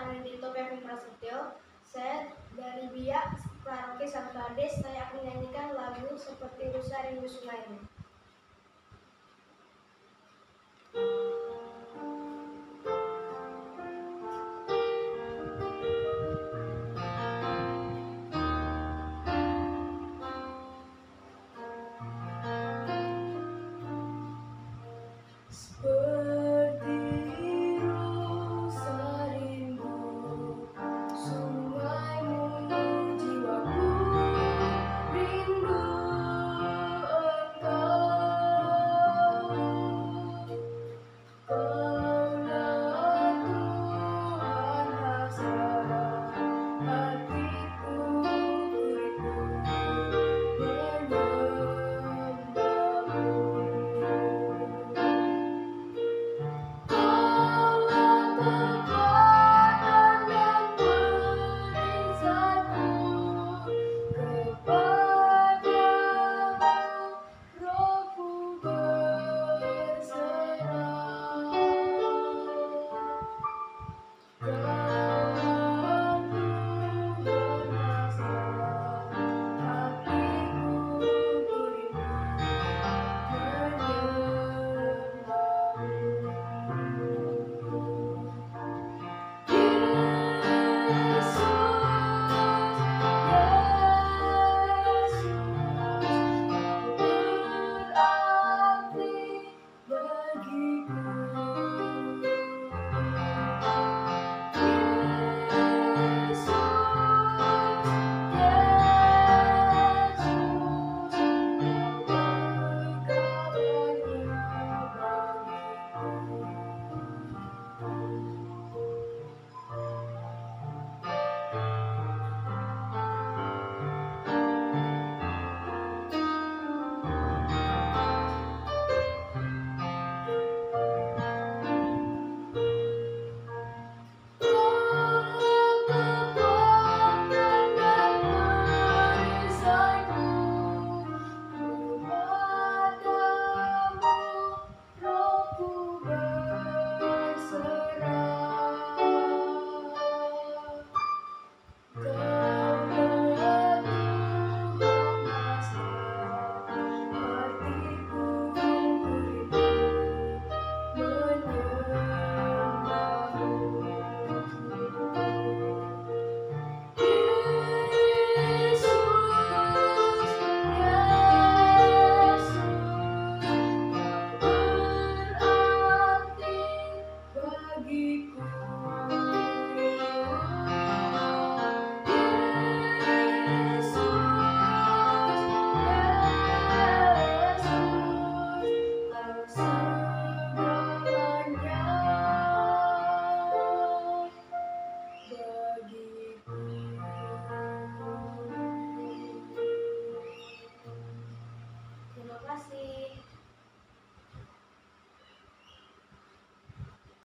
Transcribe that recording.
Anandito yang Prasetyo. Saya dari Biak, Praroke, Bangladesh. Saya akan menyanyikan lagu seperti Rusa Rindu Sungai.